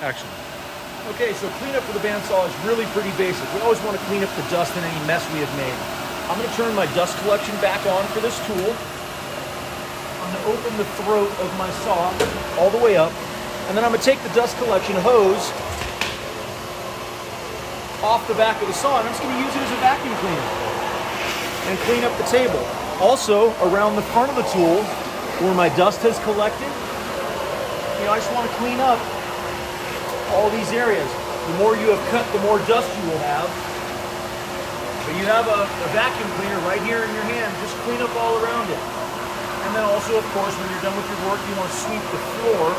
action. Okay, so cleanup for the bandsaw is really pretty basic. We always want to clean up the dust and any mess we have made. I'm going to turn my dust collection back on for this tool. I'm going to open the throat of my saw all the way up, and then I'm going to take the dust collection hose off the back of the saw, and I'm just going to use it as a vacuum cleaner and clean up the table. Also, around the front of the tool, where my dust has collected, you know, I just want to clean up all these areas. The more you have cut, the more dust you will have. But you have a, a vacuum cleaner right here in your hand, just clean up all around it. And then also, of course, when you're done with your work, you want to sweep the floor